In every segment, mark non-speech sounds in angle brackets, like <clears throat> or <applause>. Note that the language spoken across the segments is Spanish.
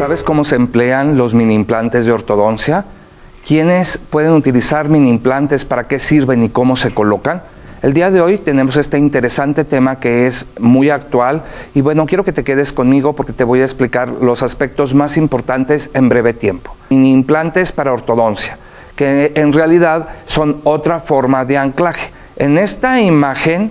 ¿Sabes cómo se emplean los mini implantes de ortodoncia? ¿Quiénes pueden utilizar mini implantes? ¿Para qué sirven y cómo se colocan? El día de hoy tenemos este interesante tema que es muy actual y bueno, quiero que te quedes conmigo porque te voy a explicar los aspectos más importantes en breve tiempo. Mini implantes para ortodoncia, que en realidad son otra forma de anclaje. En esta imagen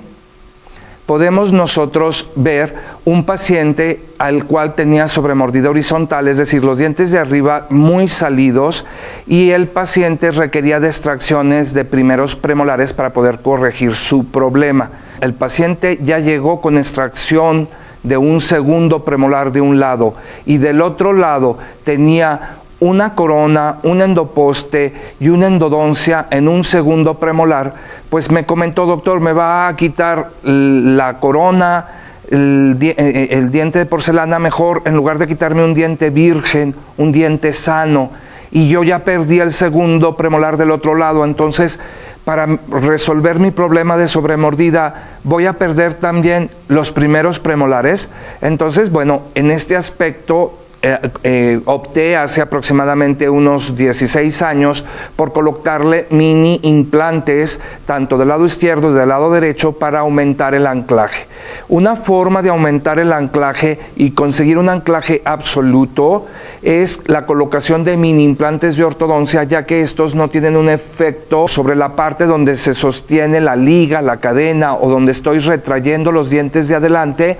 podemos nosotros ver un paciente al cual tenía sobremordida horizontal, es decir, los dientes de arriba muy salidos y el paciente requería de extracciones de primeros premolares para poder corregir su problema. El paciente ya llegó con extracción de un segundo premolar de un lado y del otro lado tenía una corona, un endoposte y una endodoncia en un segundo premolar, pues me comentó, doctor, me va a quitar la corona, el, eh, eh, el, diente de porcelana mejor, en lugar de quitarme un diente virgen, un diente sano, y yo ya perdí el segundo premolar del otro lado, entonces para resolver mi problema de sobremordida voy a perder también los primeros premolares. Entonces, bueno, en este aspecto eh, eh, opté hace aproximadamente unos 16 años por colocarle mini implantes tanto del lado izquierdo y del lado derecho para aumentar el anclaje. Una forma de aumentar el anclaje y conseguir un anclaje absoluto es la colocación de mini implantes de ortodoncia, ya que estos no tienen un efecto sobre la parte donde se sostiene la liga, la cadena o donde estoy retrayendo los dientes de adelante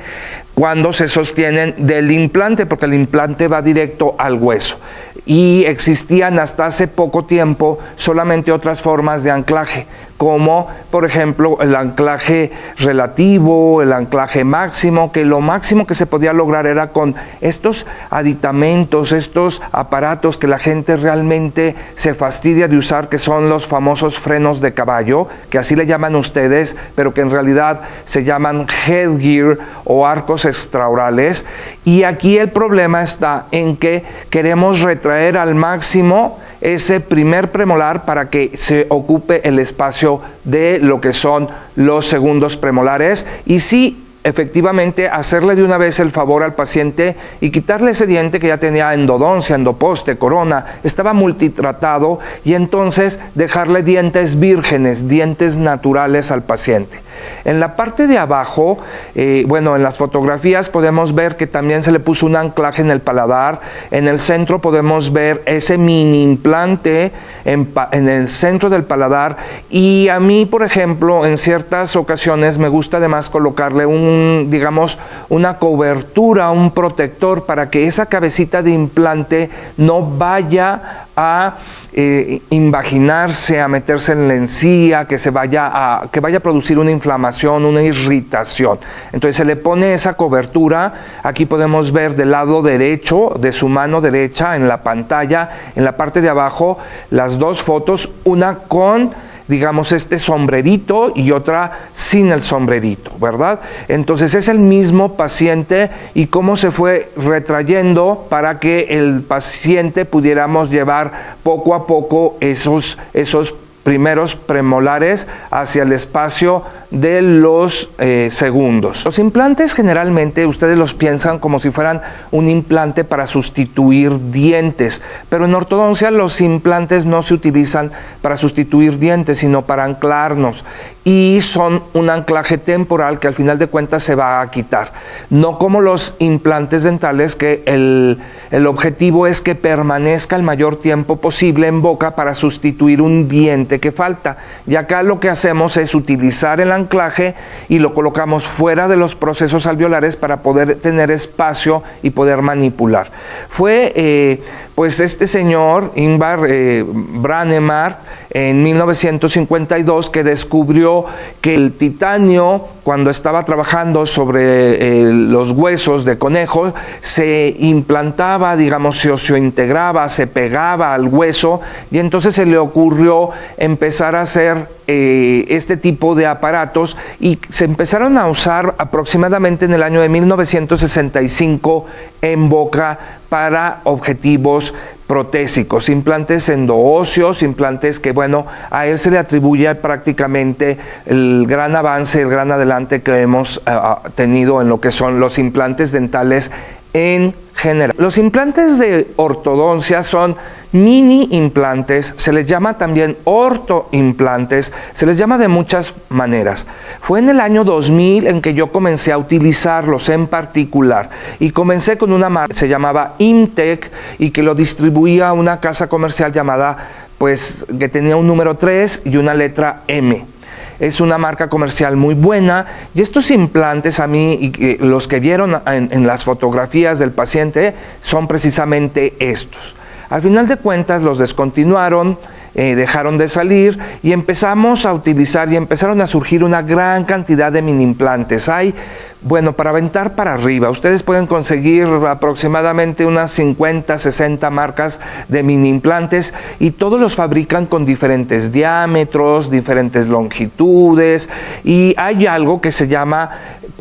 cuando se sostienen del implante, porque el implante va directo al hueso. Y existían hasta hace poco tiempo solamente otras formas de anclaje, como por ejemplo el anclaje relativo, el anclaje máximo, que lo máximo que se podía lograr era con estos aditamentos, estos aparatos que la gente realmente se fastidia de usar, que son los famosos frenos de caballo, que así le llaman ustedes, pero que en realidad se llaman headgear o arcos extraorales. Y aquí el problema está en que queremos retraer al máximo ese primer premolar para que se ocupe el espacio de lo que son los segundos premolares y sí efectivamente hacerle de una vez el favor al paciente y quitarle ese diente que ya tenía endodoncia, endoposte, corona, estaba multitratado y entonces dejarle dientes vírgenes, dientes naturales al paciente. En la parte de abajo, eh, bueno, en las fotografías podemos ver que también se le puso un anclaje en el paladar. En el centro podemos ver ese mini implante en, en el centro del paladar. Y a mí, por ejemplo, en ciertas ocasiones me gusta además colocarle un, digamos, una cobertura, un protector para que esa cabecita de implante no vaya a eh, invaginarse, a meterse en la encía, que se vaya a, que vaya a producir una inflamación, una irritación. Entonces se le pone esa cobertura, aquí podemos ver del lado derecho, de su mano derecha, en la pantalla, en la parte de abajo, las dos fotos, una con digamos, este sombrerito y otra sin el sombrerito, ¿verdad? Entonces es el mismo paciente y cómo se fue retrayendo para que el paciente pudiéramos llevar poco a poco esos, esos primeros premolares hacia el espacio de los eh, segundos. Los implantes generalmente ustedes los piensan como si fueran un implante para sustituir dientes, pero en ortodoncia los implantes no se utilizan para sustituir dientes, sino para anclarnos y son un anclaje temporal que al final de cuentas se va a quitar. No como los implantes dentales que el, el objetivo es que permanezca el mayor tiempo posible en boca para sustituir un diente que falta. Y acá lo que hacemos es utilizar el anclaje y lo colocamos fuera de los procesos alveolares para poder tener espacio y poder manipular. Fue eh, pues este señor, Ingvar eh, Branemar, en 1952 que descubrió que el titanio, cuando estaba trabajando sobre eh, los huesos de conejo, se implantaba, digamos, se oseointegraba, se pegaba al hueso y entonces se le ocurrió empezar a hacer eh, este tipo de aparatos y se empezaron a usar aproximadamente en el año de 1965 en boca para objetivos protésicos, implantes endoóseos, implantes que, bueno, a él se le atribuye prácticamente el gran avance, el gran adelante que hemos eh, tenido en lo que son los implantes dentales en general. Los implantes de ortodoncia son mini implantes, se les llama también ortoimplantes, se les llama de muchas maneras. Fue en el año 2000 en que yo comencé a utilizarlos en particular y comencé con una marca que se llamaba Intec y que lo distribuía una casa comercial llamada pues que tenía un número 3 y una letra M es una marca comercial muy buena y estos implantes a mí, y, los que vieron en, las fotografías del paciente, son precisamente estos. Al final de cuentas los descontinuaron, eh, dejaron de salir y empezamos a utilizar y empezaron a surgir una gran cantidad de mini implantes. Hay, bueno, para aventar para arriba, ustedes pueden conseguir aproximadamente unas 50, 60 marcas de mini implantes y todos los fabrican con diferentes diámetros, diferentes longitudes y hay algo que se llama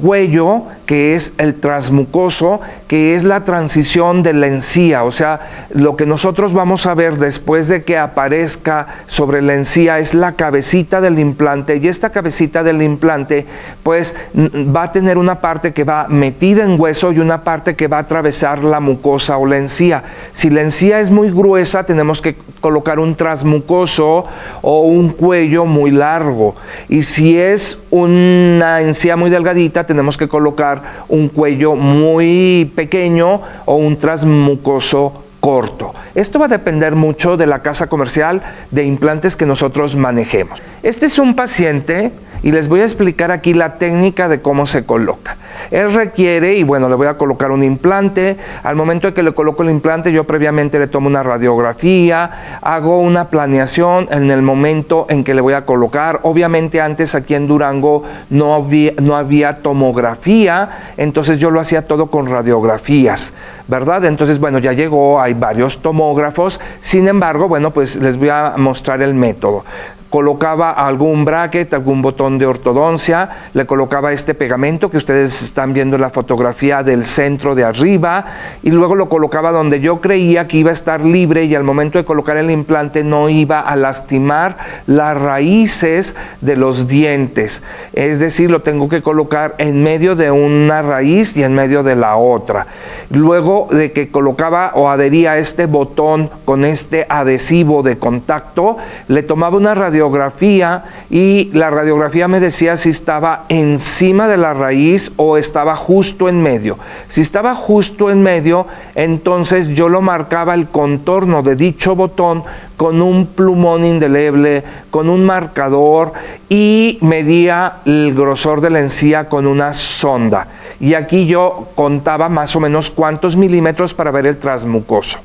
cuello, que es el transmucoso, que es la transición de la encía, o sea, lo que nosotros vamos a ver después de que aparezca sobre la encía es la cabecita del implante y esta cabecita del implante pues va a tener una parte que va metida en hueso y una parte que va a atravesar la mucosa o la encía. Si la encía es muy gruesa tenemos que colocar un transmucoso o un cuello muy largo y si es una encía muy delgadita tenemos que colocar un cuello muy pequeño o un transmucoso corto. Esto va a depender mucho de la casa comercial de implantes que nosotros manejemos. Este es un paciente y les voy a explicar aquí la técnica de cómo se coloca. Él requiere, y bueno, le voy a colocar un implante. Al momento de que le coloco el implante, yo previamente le tomo una radiografía, hago una planeación en el momento en que le voy a colocar. Obviamente antes aquí en Durango no había, no había tomografía, entonces yo lo hacía todo con radiografías, ¿verdad? Entonces, bueno, ya llegó, hay varios tomógrafos. Sin embargo, bueno, pues les voy a mostrar el método colocaba algún bracket, algún botón de ortodoncia, le colocaba este pegamento que ustedes están viendo en la fotografía del centro de arriba y luego lo colocaba donde yo creía que iba a estar libre y al momento de colocar el implante no iba a lastimar las raíces de los dientes. Es decir, lo tengo que colocar en medio de una raíz y en medio de la otra. Luego de que colocaba o adhería este botón con este adhesivo de contacto, le tomaba una radiografía radiografía y la radiografía me decía si estaba encima de la raíz o estaba justo en medio. Si estaba justo en medio, entonces yo lo marcaba el contorno de dicho botón con un plumón indeleble, con un marcador y medía el grosor de la encía con una sonda. Y aquí yo contaba más o menos cuántos milímetros para ver el transmucoso.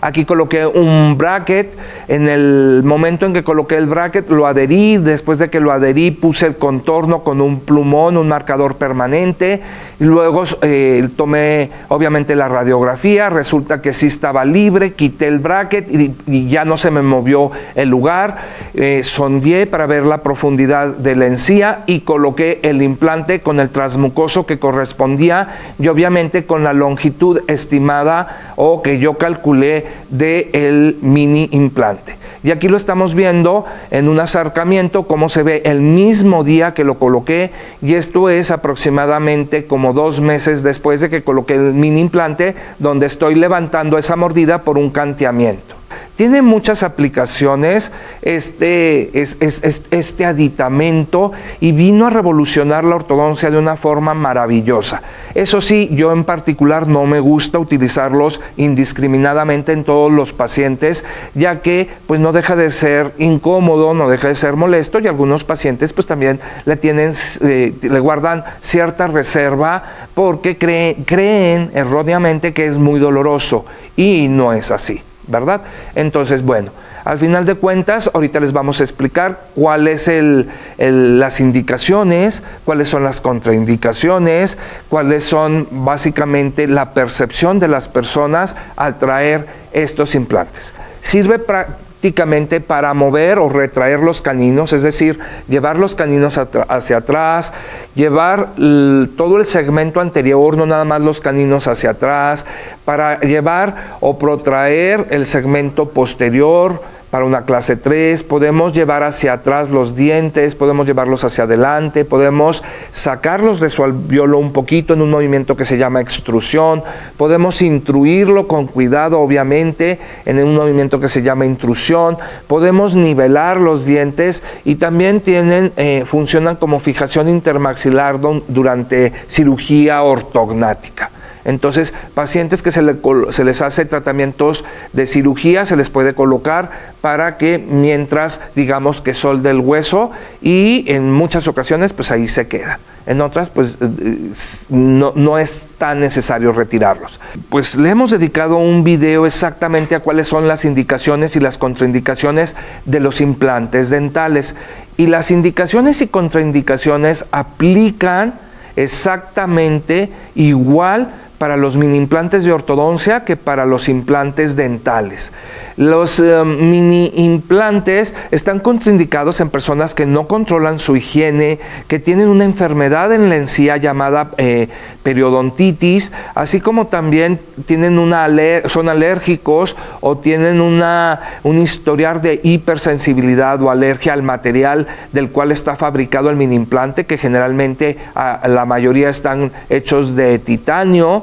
Aquí coloqué un bracket, en el momento en que coloqué el bracket lo adherí, después de que lo adherí puse el contorno con un plumón, un marcador permanente, y luego eh, tomé obviamente la radiografía, resulta que sí estaba libre, quité el bracket y, ya no se me movió el lugar, eh, sondeé para ver la profundidad de la encía y coloqué el implante con el transmucoso que correspondía y obviamente con la longitud estimada o que yo calculé del el mini implante. Y aquí lo estamos viendo en un acercamiento, cómo se ve el mismo día que lo coloqué, y esto es aproximadamente como dos meses después de que coloqué el mini implante, donde estoy levantando esa mordida por un canteamiento. Tiene muchas aplicaciones este, este aditamento y vino a revolucionar la ortodoncia de una forma maravillosa. Eso sí, yo en particular no me gusta utilizarlos indiscriminadamente en todos los pacientes, ya que pues no deja de ser incómodo, no deja de ser molesto y algunos pacientes pues también le tienen, eh, le guardan cierta reserva porque creen erróneamente que es muy doloroso y no es así. ¿Verdad? Entonces, bueno, al final de cuentas, ahorita les vamos a explicar cuáles son las indicaciones, cuáles son las contraindicaciones, cuáles son básicamente la percepción de las personas al traer estos implantes. Sirve prácticamente para mover o retraer los caninos, es decir, llevar los caninos hacia atrás, llevar todo el segmento anterior, no nada más los caninos hacia atrás, para llevar o protraer el segmento posterior, para una clase 3, podemos llevar hacia atrás los dientes, podemos llevarlos hacia adelante, podemos sacarlos de su alveolo un poquito en un movimiento que se llama extrusión, podemos intruirlo con cuidado, obviamente, en un movimiento que se llama intrusión, podemos nivelar los dientes y también tienen, eh, funcionan como fijación intermaxilar durante cirugía ortognática. Entonces, pacientes que se, les hace tratamientos de cirugía, se les puede colocar para que mientras, digamos, que solde el hueso y en muchas ocasiones, pues ahí se queda. En otras, pues eh, no, no es tan necesario retirarlos. Pues le hemos dedicado un video exactamente a cuáles son las indicaciones y las contraindicaciones de los implantes dentales. Y las indicaciones y contraindicaciones aplican exactamente igual para los mini implantes de ortodoncia que para los implantes dentales. Los eh, mini implantes están contraindicados en personas que no controlan su higiene, que tienen una enfermedad en la encía llamada eh, periodontitis, así como también tienen una son alérgicos o tienen una, un historial de hipersensibilidad o alergia al material del cual está fabricado el mini implante, que generalmente la mayoría están hechos de titanio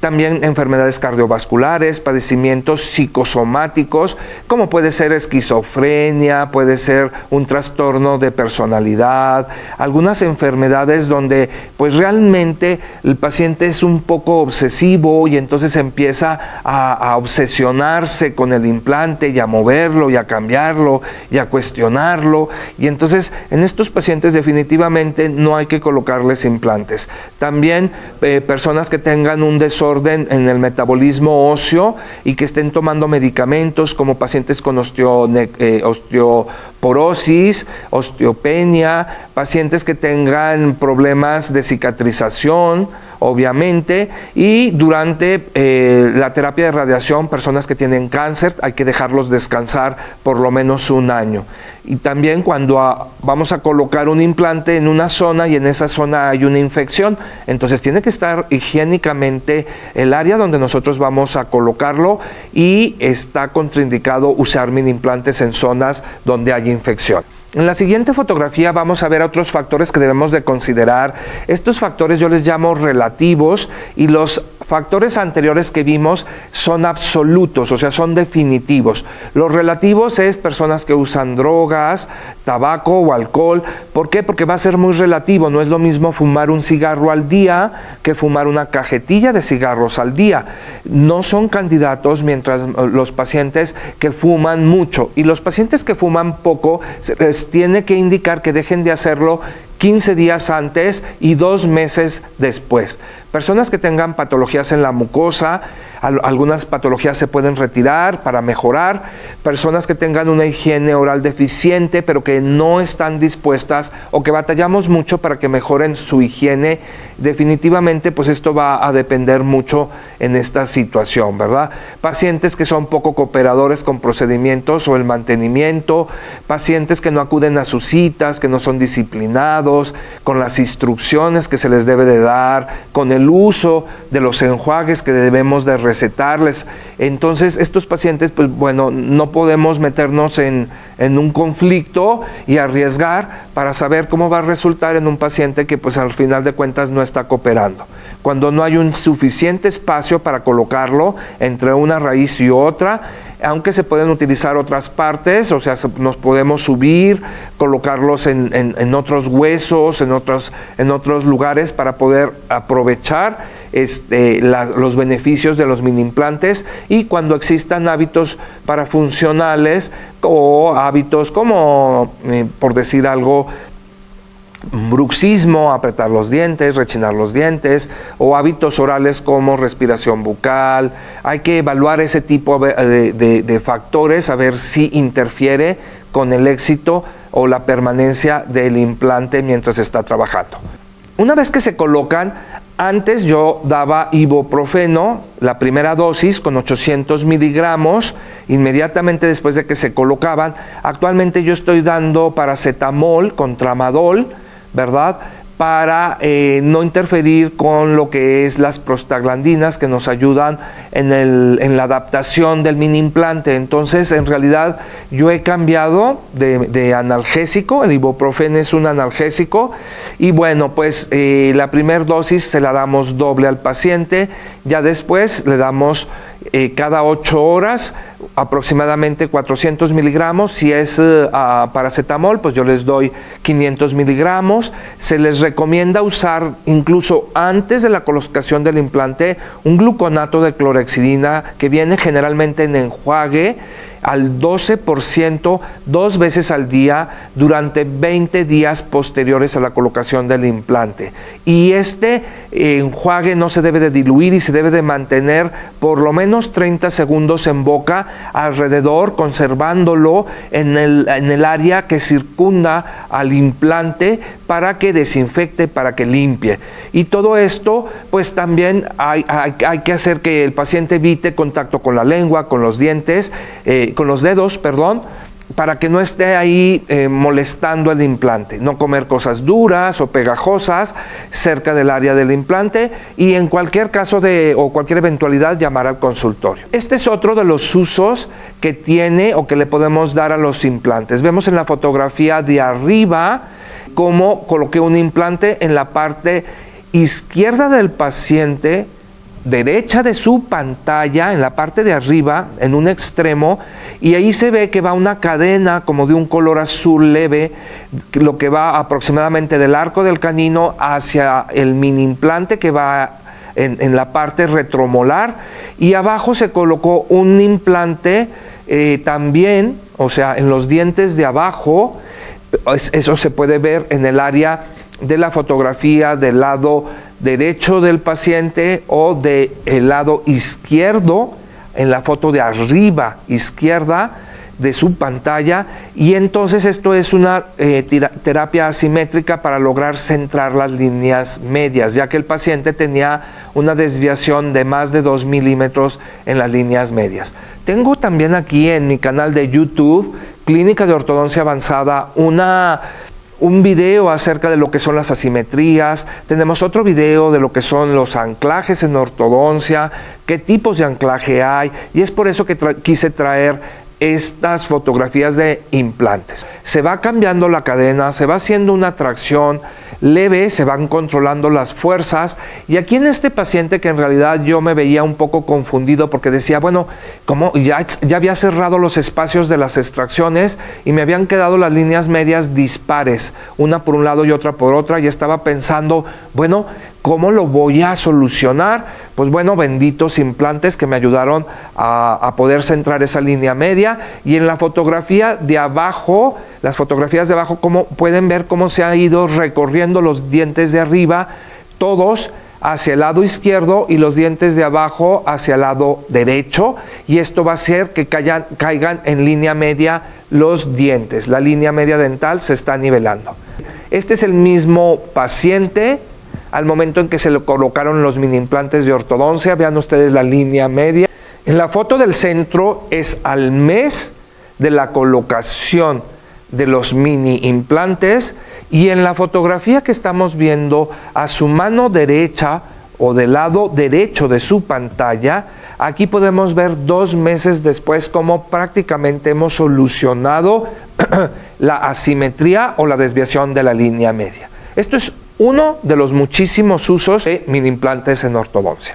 también enfermedades cardiovasculares, padecimientos psicosomáticos, como puede ser esquizofrenia, puede ser un trastorno de personalidad, algunas enfermedades donde pues realmente el paciente es un poco obsesivo y entonces empieza a, obsesionarse con el implante y a moverlo y a cambiarlo y a cuestionarlo y entonces en estos pacientes definitivamente no hay que colocarles implantes. También eh, personas que tengan un desorden en el metabolismo óseo y que estén tomando medicamentos como pacientes con eh, osteoporosis, osteopenia, pacientes que tengan problemas de cicatrización, obviamente, y durante eh, la terapia de radiación, personas que tienen cáncer, hay que dejarlos descansar por lo menos un año. Y también cuando vamos a colocar un implante en una zona y en esa zona hay una infección, entonces tiene que estar higiénicamente el área donde nosotros vamos a colocarlo y está contraindicado usar mini implantes en zonas donde hay infección. En la siguiente fotografía vamos a ver otros factores que debemos de considerar. Estos factores yo les llamo relativos y los factores anteriores que vimos son absolutos, o sea, son definitivos. Los relativos es personas que usan drogas, tabaco o alcohol. ¿Por qué? Porque va a ser muy relativo. No es lo mismo fumar un cigarro al día que fumar una cajetilla de cigarros al día. No son candidatos mientras los pacientes que fuman mucho. Y los pacientes que fuman poco, se les tiene que indicar que dejen de hacerlo 15 días antes y dos meses después. Personas que tengan patologías en la mucosa, algunas patologías se pueden retirar para mejorar. Personas que tengan una higiene oral deficiente, pero que no están dispuestas o que batallamos mucho para que mejoren su higiene, definitivamente pues esto va a depender mucho en esta situación, ¿verdad? Pacientes que son poco cooperadores con procedimientos o el mantenimiento, pacientes que no acuden a sus citas, que no son disciplinados, con las instrucciones que se les debe de dar, con el uso de los enjuagues que debemos de recetarles. Entonces, estos pacientes, pues bueno, no podemos meternos en, en un conflicto y arriesgar para saber cómo va a resultar en un paciente que pues al final de cuentas no está cooperando. Cuando no hay un suficiente espacio para colocarlo entre una raíz y otra, aunque se pueden utilizar otras partes, o sea, nos podemos subir, colocarlos en, otros huesos, en otros, en otros lugares para poder aprovechar este, los beneficios de los mini implantes. Y cuando existan hábitos parafuncionales o hábitos como, eh, por decir algo, bruxismo, apretar los dientes, rechinar los dientes, o hábitos orales como respiración bucal. Hay que evaluar ese tipo de, factores, a ver si interfiere con el éxito o la permanencia del implante mientras está trabajando. Una vez que se colocan, antes yo daba ibuprofeno, la primera dosis con 800 miligramos, inmediatamente después de que se colocaban. Actualmente yo estoy dando paracetamol con tramadol, ¿verdad? para eh, no interferir con lo que es las prostaglandinas que nos ayudan en, el, en, la adaptación del mini implante. Entonces, en realidad, yo he cambiado de, analgésico, el ibuprofeno es un analgésico, y bueno, pues eh, la primera dosis se la damos doble al paciente, ya después le damos eh, cada 8 horas aproximadamente 400 miligramos. Si es eh, paracetamol, pues yo les doy 500 miligramos. Se les recomienda usar incluso antes de la colocación del implante un gluconato de clorexidina que viene generalmente en enjuague al 12% dos veces al día durante 20 días posteriores a la colocación del implante. Y este enjuague no se debe de diluir y se debe de mantener por lo menos 30 segundos en boca alrededor, conservándolo en el, en el área que circunda al implante para que desinfecte, para que limpie. Y todo esto, pues también hay, hay, que hacer que el paciente evite contacto con la lengua, con los dientes, eh, con los dedos, perdón, para que no esté ahí eh, molestando el implante. No comer cosas duras o pegajosas cerca del área del implante y en cualquier caso de o cualquier eventualidad llamar al consultorio. Este es otro de los usos que tiene o que le podemos dar a los implantes. Vemos en la fotografía de arriba cómo coloqué un implante en la parte izquierda del paciente derecha de su pantalla, en la parte de arriba, en un extremo, y ahí se ve que va una cadena como de un color azul leve, lo que va aproximadamente del arco del canino hacia el mini implante que va en, la parte retromolar, y abajo se colocó un implante eh, también, o sea, en los dientes de abajo, eso se puede ver en el área de la fotografía del lado derecho del paciente o del lado izquierdo, en la foto de arriba izquierda de su pantalla y entonces esto es una eh, terapia asimétrica para lograr centrar las líneas medias, ya que el paciente tenía una desviación de más de 2 milímetros en las líneas medias. Tengo también aquí en mi canal de YouTube, Clínica de Ortodoncia Avanzada, una un video acerca de lo que son las asimetrías, tenemos otro video de lo que son los anclajes en ortodoncia, qué tipos de anclaje hay, y es por eso que quise traer estas fotografías de implantes. Se va cambiando la cadena, se va haciendo una tracción leve, se van controlando las fuerzas. Y aquí en este paciente que en realidad yo me veía un poco confundido porque decía, bueno, como ya, ya había cerrado los espacios de las extracciones y me habían quedado las líneas medias dispares, una por un lado y otra por otra y estaba pensando, bueno, ¿Cómo lo voy a solucionar? Pues bueno, benditos implantes que me ayudaron a, poder centrar esa línea media. Y en la fotografía de abajo, las fotografías de abajo, como pueden ver cómo se han ido recorriendo los dientes de arriba, todos hacia el lado izquierdo y los dientes de abajo hacia el lado derecho. Y esto va a hacer que caigan, caigan en línea media los dientes. La línea media dental se está nivelando. Este es el mismo paciente al momento en que se le colocaron los mini implantes de ortodoncia. Vean ustedes la línea media. En la foto del centro es al mes de la colocación de los mini implantes y en la fotografía que estamos viendo a su mano derecha o del lado derecho de su pantalla, aquí podemos ver dos meses después cómo prácticamente hemos solucionado <clears throat> la asimetría o la desviación de la línea media. Esto es uno de los muchísimos usos de mini implantes en ortodoncia.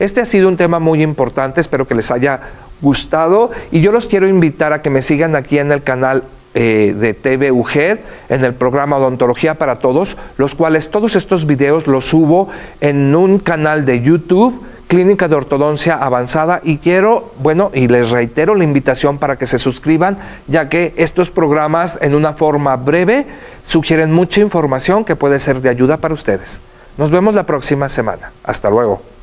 Este ha sido un tema muy importante, espero que les haya gustado y yo los quiero invitar a que me sigan aquí en el canal eh, de TV UGED, en el programa Odontología para Todos, los cuales todos estos videos los subo en un canal de YouTube Clínica de Ortodoncia Avanzada y quiero, bueno, y les reitero la invitación para que se suscriban, ya que estos programas en una forma breve sugieren mucha información que puede ser de ayuda para ustedes. Nos vemos la próxima semana. Hasta luego.